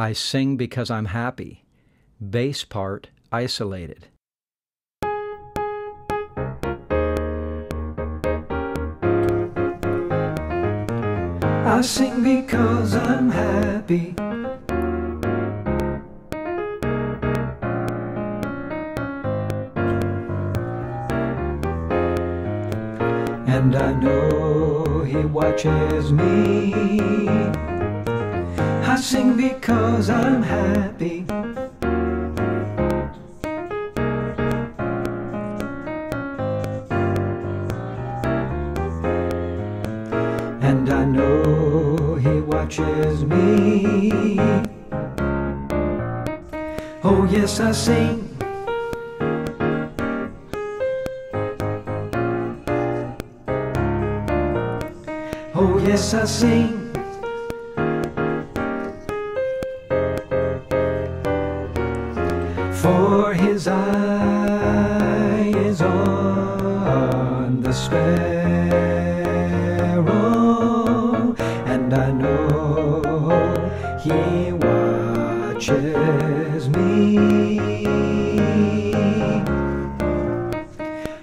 I sing because I'm happy. Bass part isolated. I sing because I'm happy. And I know he watches me. Sing because I'm happy. And I know he watches me. Oh, yes, I sing. Oh, yes, I sing. His eye is on the sparrow, and I know he watches me.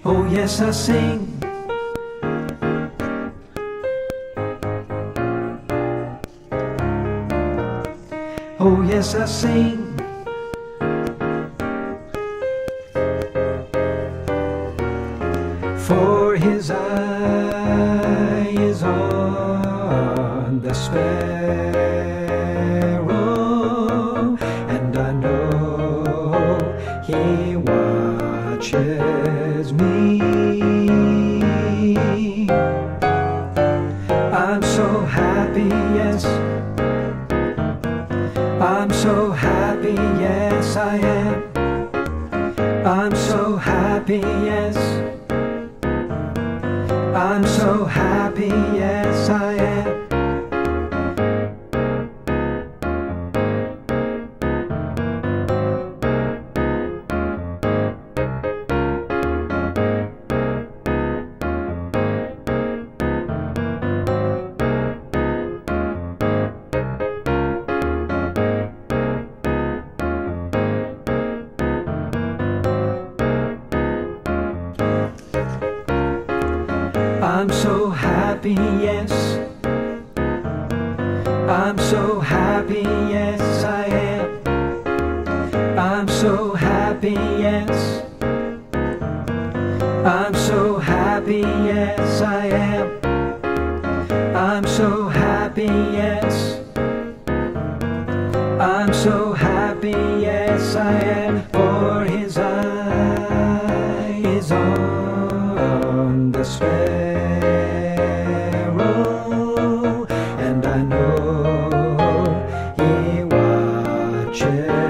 Oh, yes, I sing. Oh, yes, I sing. His eye is on the sparrow, and I know he watches me. I'm so happy, yes. I'm so happy, yes, I am. I'm so happy, yes. I'm so happy, yes, I am. I'm so happy, yes. I'm so happy, yes, I am. I'm so happy, yes. I'm so happy, yes, I am. I'm so happy, yes. I'm so happy, yes, I am. For his eye is on the sparrow, share.